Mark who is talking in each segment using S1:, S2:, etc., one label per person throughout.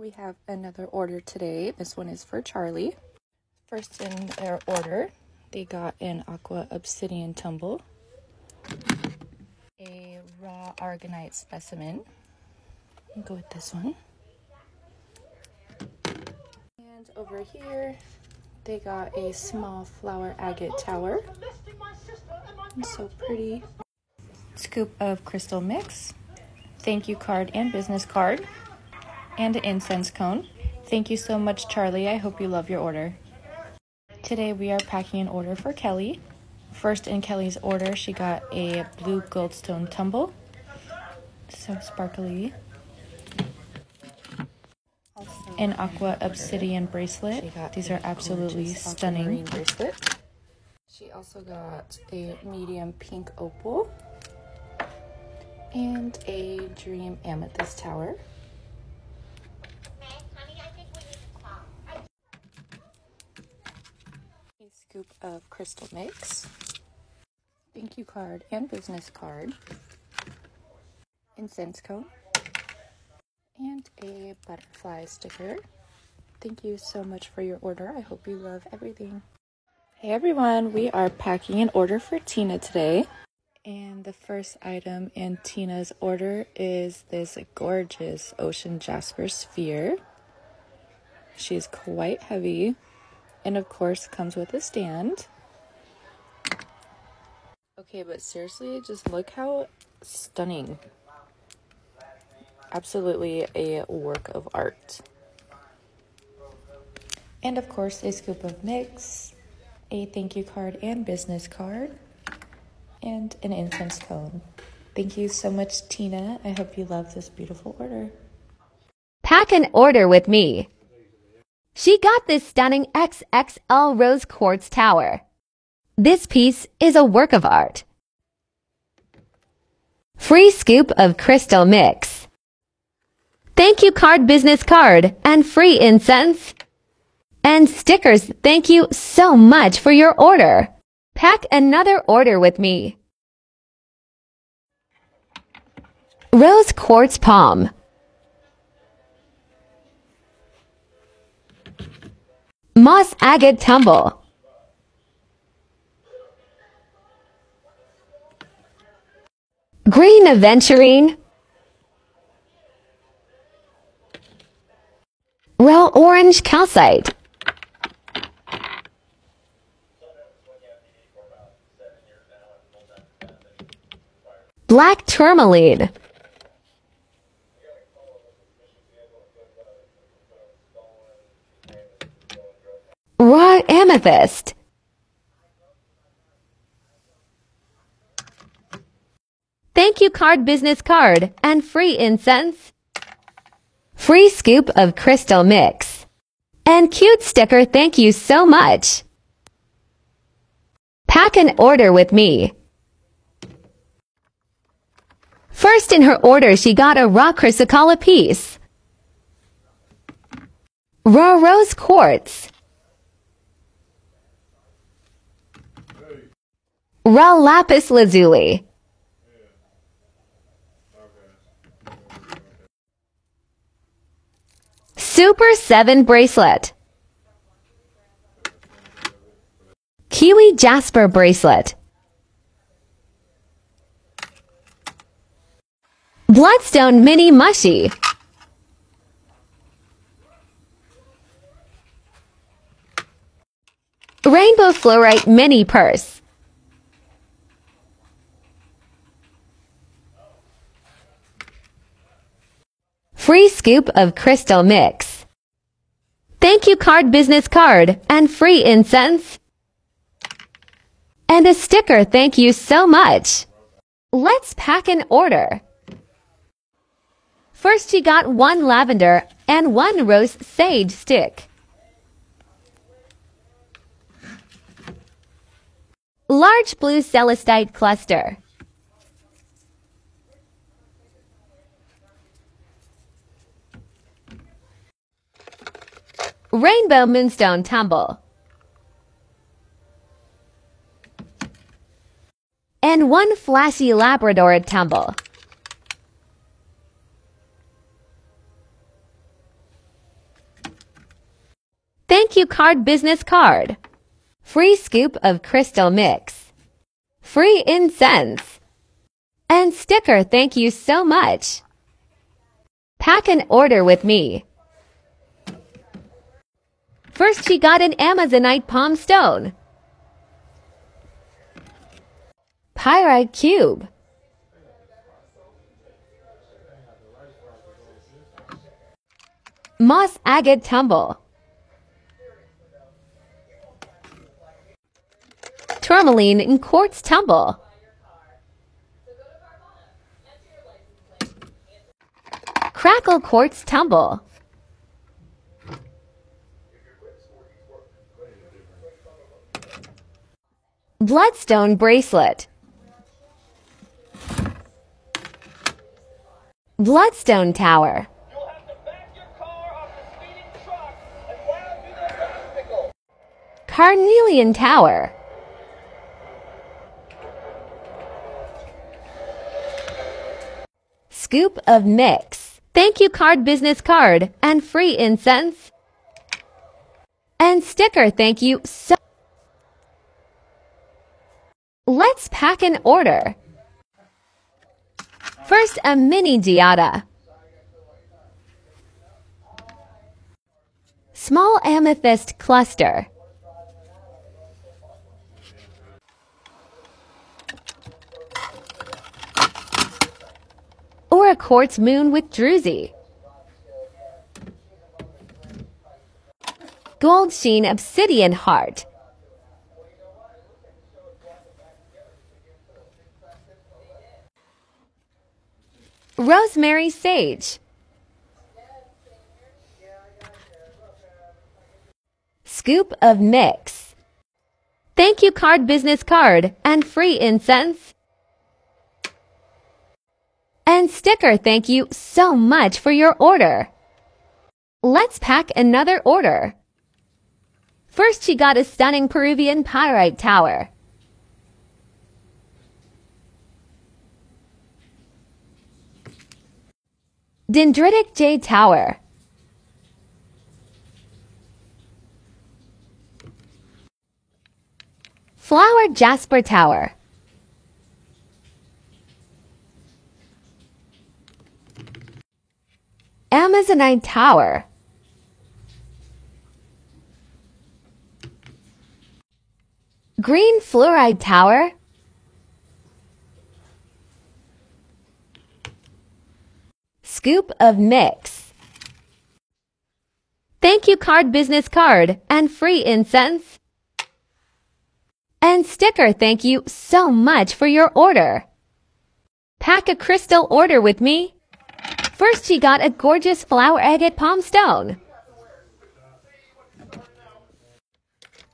S1: We have another order today. This one is for Charlie. First in their order, they got an aqua obsidian tumble, a raw aragonite specimen. I'll go with this one. And over here, they got a small flower agate tower. It's so pretty. Scoop of crystal mix. Thank you card and business card. And an incense cone. Thank you so much, Charlie. I hope you love your order. Today we are packing an order for Kelly. First in Kelly's order, she got a blue goldstone tumble. So sparkly. An aqua obsidian bracelet. These are absolutely stunning. Bracelet. She also got a medium pink opal and a dream amethyst tower. A scoop of crystal mix, thank you card and business card, incense cone, and a butterfly sticker. Thank you so much for your order. I hope you love everything. Hey everyone, we are packing an order for Tina today. And the first item in Tina's order is this gorgeous ocean jasper sphere. She's quite heavy and of course comes with a stand. Okay, but seriously, just look how stunning. Absolutely a work of art. And of course, a scoop of mix, a thank you card and business card and an incense cone. Thank you so much, Tina. I hope you love this beautiful order.
S2: Pack an order with me. She got this stunning XXL rose quartz tower. This piece is a work of art. Free scoop of crystal mix. Thank you card business card and free incense. And stickers, thank you so much for your order. Pack another order with me. Rose Quartz Palm Moss Agate Tumble. Green Aventurine. Raw Orange Calcite. Black tourmaline. Raw amethyst. Thank you card business card and free incense. Free scoop of crystal mix. And cute sticker thank you so much. Pack an order with me. First in her order, she got a raw chrysocolla piece. Raw rose quartz. Raw lapis lazuli. Super 7 bracelet. Kiwi Jasper bracelet. Bloodstone Mini Mushy. Rainbow Fluorite Mini Purse. Free scoop of crystal mix. Thank you card business card and free incense. And a sticker thank you so much. Let's pack an order. First, she got one lavender and one rose sage stick. Large blue celestite cluster. Rainbow moonstone tumble. And one flashy Labrador tumble. Thank you card business card. Free scoop of crystal mix. Free incense. And sticker thank you so much. Pack an order with me. First she got an Amazonite palm stone. Pyrite cube. Moss agate tumble. Tourmaline in quartz tumble. Crackle quartz tumble. Bloodstone bracelet. Bloodstone tower. Carnelian tower. Scoop of mix. Thank you card business card and free incense. And sticker thank you so Let's pack an order. First, a mini Giada. Small amethyst cluster. Aura quartz moon with druzy. Gold sheen obsidian heart. Rosemary sage. Scoop of mix. Thank you card business card and free incense. And sticker thank you so much for your order. Let's pack another order. First she got a stunning Peruvian pyrite tower. Dendritic Jade Tower. Flower Jasper Tower. Amazonite Tower. Green Fluorite Tower. Scoop of mix. Thank you card business card and free incense. And sticker thank you so much for your order. Pack a crystal order with me. First she got a gorgeous flower agate palm stone.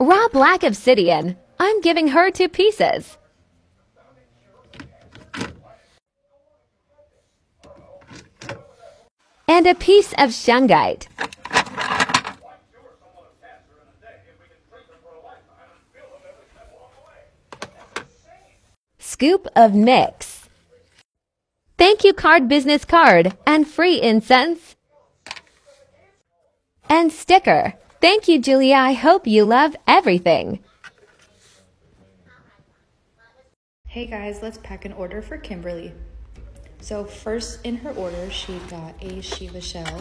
S2: Raw black obsidian. I'm giving her two pieces. And a piece of shungite. Scoop of mix. Thank you card business card and free incense. And sticker. Thank you, Julia. I hope you love everything.
S1: Hey guys, let's pack an order for Kimberly. So first in her order, she got a Shiva shell,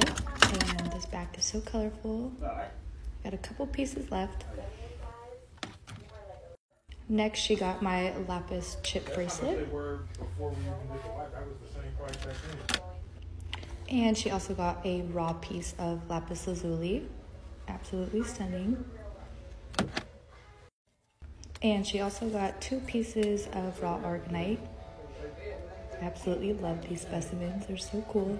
S1: and this back is so colorful. Got a couple pieces left. Next, she got my lapis chip bracelet, and she also got a raw piece of lapis lazuli, absolutely stunning. And she also got two pieces of raw aragonite. Absolutely love these specimens, they're so cool.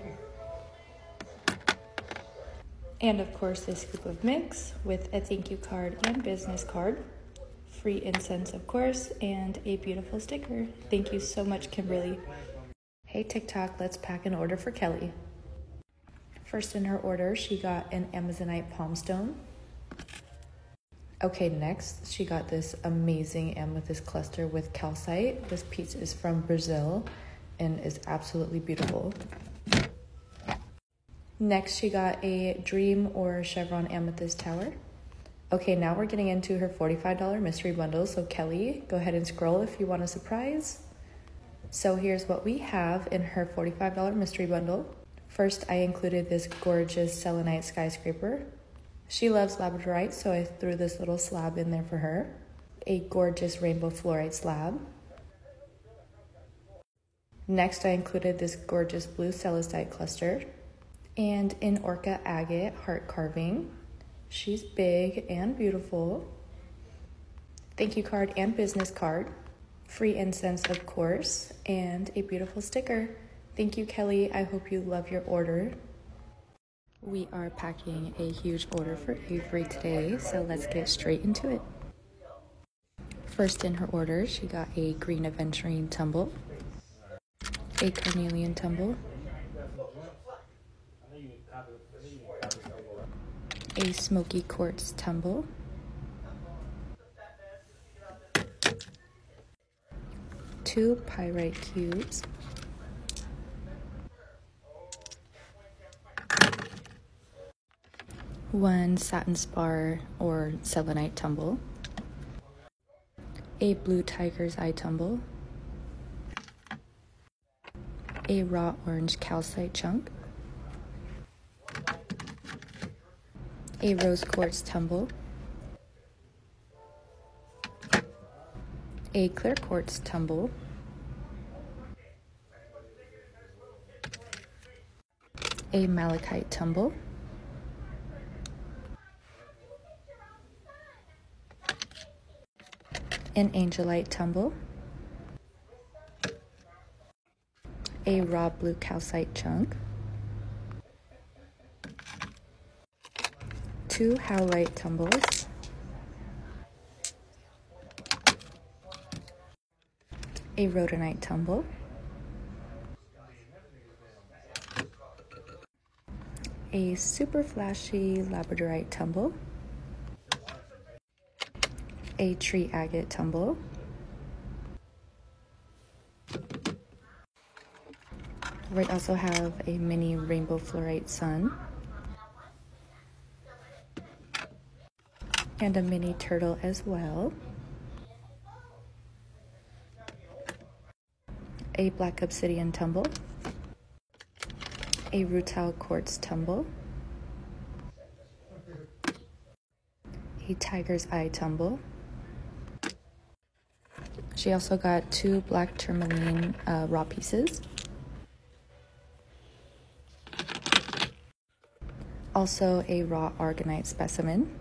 S1: And of course, a scoop of mix with a thank you card and business card. Free incense, of course, and a beautiful sticker. Thank you so much, Kimberly. Hey TikTok, let's pack an order for Kelly. First in her order, she got an Amazonite palm stone. Okay, next, she got this amazing amethyst cluster with calcite. This piece is from Brazil and is absolutely beautiful. Next, she got a dream or chevron amethyst tower. Okay, now we're getting into her $45 mystery bundle. So, Kelly, go ahead and scroll if you want a surprise. So, here's what we have in her $45 mystery bundle. First, I included this gorgeous selenite skyscraper. She loves labradorite, so I threw this little slab in there for her. A gorgeous rainbow fluorite slab. Next, I included this gorgeous blue celestite cluster and an orca agate heart carving. She's big and beautiful. Thank you card and business card. Free incense, of course, and a beautiful sticker. Thank you, Kelly. I hope you love your order. We are packing a huge order for Avery today, so let's get straight into it. First in her order, she got a green aventurine tumble, a carnelian tumble, a smoky quartz tumble, two pyrite cubes, one satin spar or selenite tumble, a blue tiger's eye tumble, a raw orange calcite chunk, a rose quartz tumble, a clear quartz tumble, a malachite tumble, an angelite tumble, a raw blue calcite chunk, two howlite tumbles, a rhodonite tumble, a super flashy labradorite tumble, a tree agate tumble, we also have a mini rainbow fluorite sun, and a mini turtle as well. A black obsidian tumble, a rutile quartz tumble, a tiger's eye tumble. She also got two black tourmaline uh, raw pieces. Also a raw aragonite specimen.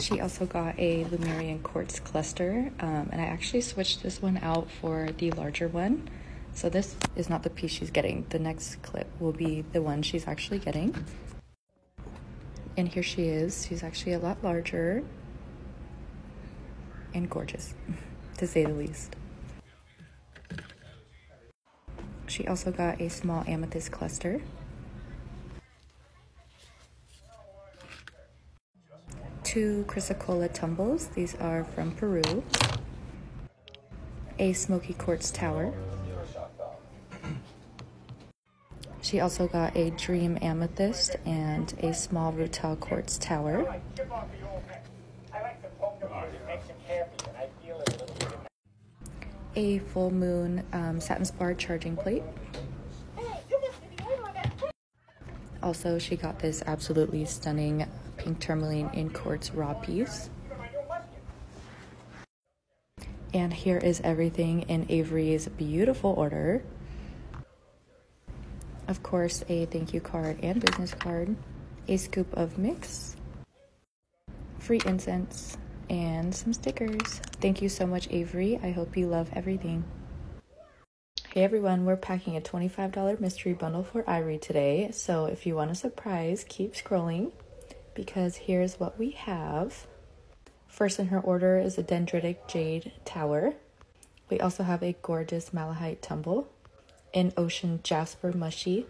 S1: She also got a Lemurian quartz cluster, um, and I actually switched this one out for the larger one. So this is not the piece she's getting. The next clip will be the one she's actually getting. And here she is. She's actually a lot larger and gorgeous, to say the least. She also got a small amethyst cluster. Two chrysocolla tumbles. These are from Peru. A smoky quartz tower. She also got a dream amethyst and a small rutile quartz tower. A full moon um, satin spar charging plate. Also, she got this absolutely stunning pink tourmaline in quartz raw piece. And here is everything in Avery's beautiful order. Of course, a thank you card and business card, a scoop of mix, free incense, and some stickers. Thank you so much, Avery. I hope you love everything. Hey everyone, we're packing a $25 mystery bundle for Irie today. So if you want a surprise, keep scrolling because here's what we have. First in her order is a dendritic jade tower. We also have a gorgeous malachite tumble, an ocean jasper mushy,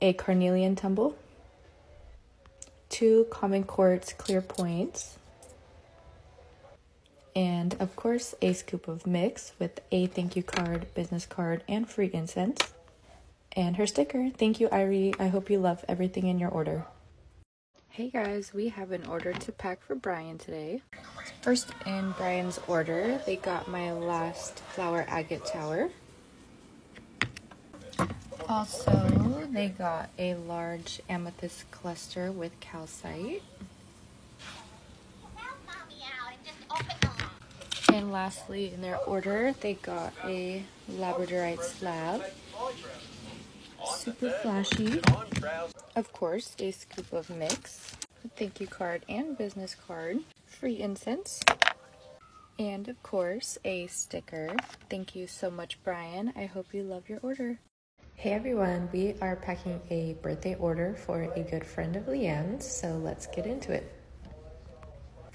S1: a carnelian tumble, two common quartz clear points, and of course a scoop of mix with a thank you card, business card, and free incense. and her sticker. Thank you, Irie. I hope you love everything in your order. Hey guys, we have an order to pack for Brian today. First in Brian's order, they got my last flower agate tower. Also, they got a large amethyst cluster with calcite. And lastly, in their order, they got a labradorite slab. Super flashy. Of course, a scoop of mix, a thank you card and business card, free incense, and of course, a sticker. Thank you so much, Brian. I hope you love your order. Hey everyone, we are packing a birthday order for a good friend of Leanne's, so let's get into it.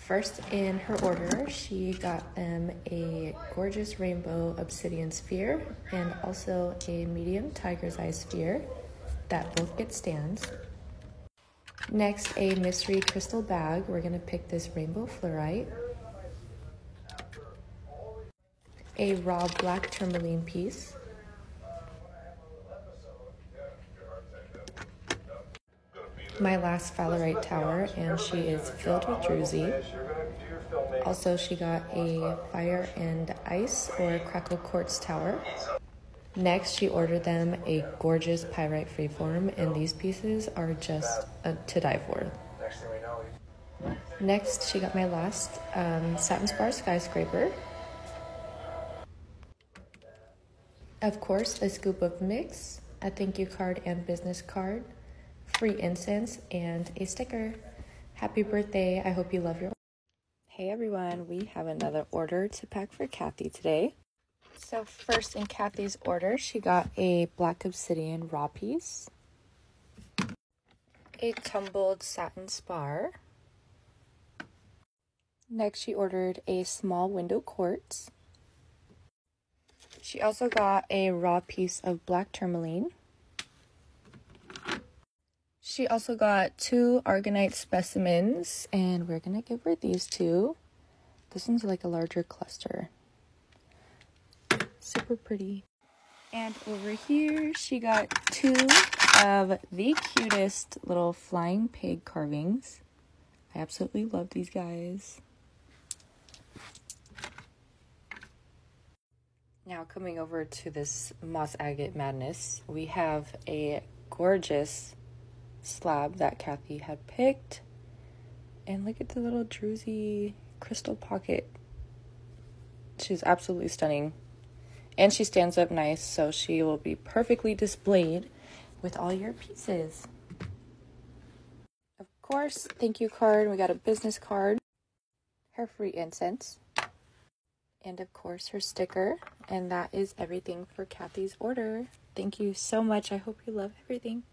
S1: First in her order, she got them a gorgeous rainbow obsidian sphere and also a medium tiger's eye sphere that both get stands. Next, a mystery crystal bag. We're gonna pick this rainbow fluorite. A raw black tourmaline piece. My last Fowlerite tower, and she is filled with druzy. Also, she got a fire and ice or crackle quartz tower. Next, she ordered them a gorgeous pyrite freeform, and these pieces are just uh, to die for. Next, she got my last um, satin spar skyscraper. Of course, a scoop of mix, a thank you card and business card, free incense, and a sticker. Happy birthday. I hope you love your. Hey everyone, we have another order to pack for Kathy today. So, first in Kathy's order, she got a black obsidian raw piece, a tumbled satin spar. Next, she ordered a small window quartz. She also got a raw piece of black tourmaline. She also got two Aragonite specimens, and we're gonna give her these two. This one's like a larger cluster. Super pretty. And over here, she got two of the cutest little flying pig carvings. I absolutely love these guys. Now, coming over to this moss agate madness, we have a gorgeous slab that Kathy had picked. And look at the little druzy crystal pocket. She's absolutely stunning. And she stands up nice, so she will be perfectly displayed with all your pieces. Of course, thank you card. We got a business card, her free incense, and of course her sticker. And that is everything for Kathy's order. Thank you so much. I hope you love everything.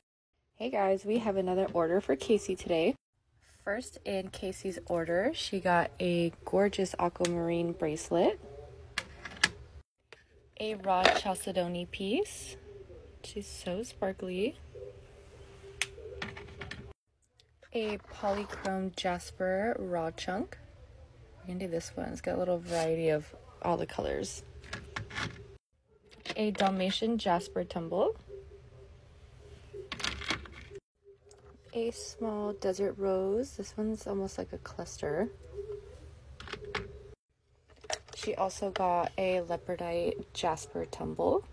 S1: Hey guys, we have another order for Casey today. First in Casey's order, she got a gorgeous aquamarine bracelet, a raw chalcedony piece. She's so sparkly. A polychrome jasper raw chunk. We're gonna do this one. It's got a little variety of all the colors. A Dalmatian jasper tumble. A small desert rose. This one's almost like a cluster. She also got a leopardite jasper tumble.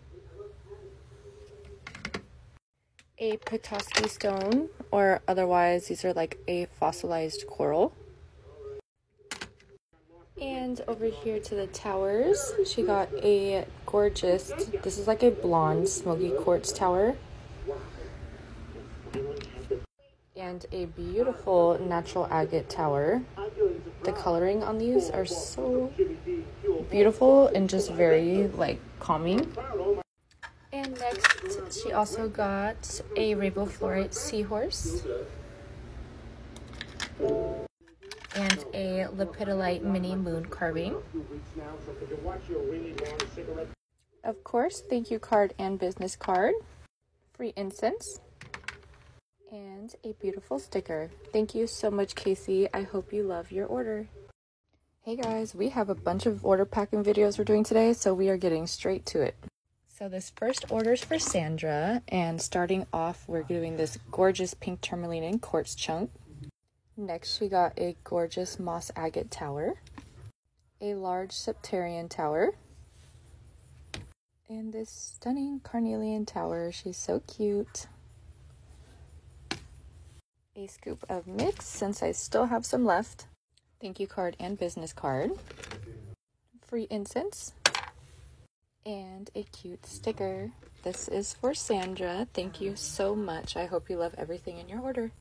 S1: A Petoskey stone, or otherwise these are like a fossilized coral. And over here to the towers, she got a gorgeous, this is like a blonde smoky quartz tower and a beautiful natural agate tower. The coloring on these are so beautiful and just very like calming. And next, she also got a rainbow fluorite seahorse and a lepidolite mini moon carving. Of course, thank you card and business card. Free incense and a beautiful sticker. Thank you so much, Casey. I hope you love your order. Hey guys, we have a bunch of order packing videos we're doing today, so we are getting straight to it. So this first order is for Sandra, and starting off, we're doing this gorgeous pink tourmaline and quartz chunk. Next, she got a gorgeous moss agate tower, a large septarian tower, and this stunning carnelian tower. She's so cute. A scoop of mix, since I still have some left. Thank you card and business card. Free incense and a cute sticker. This is for Sandra. Thank you so much. I hope you love everything in your order.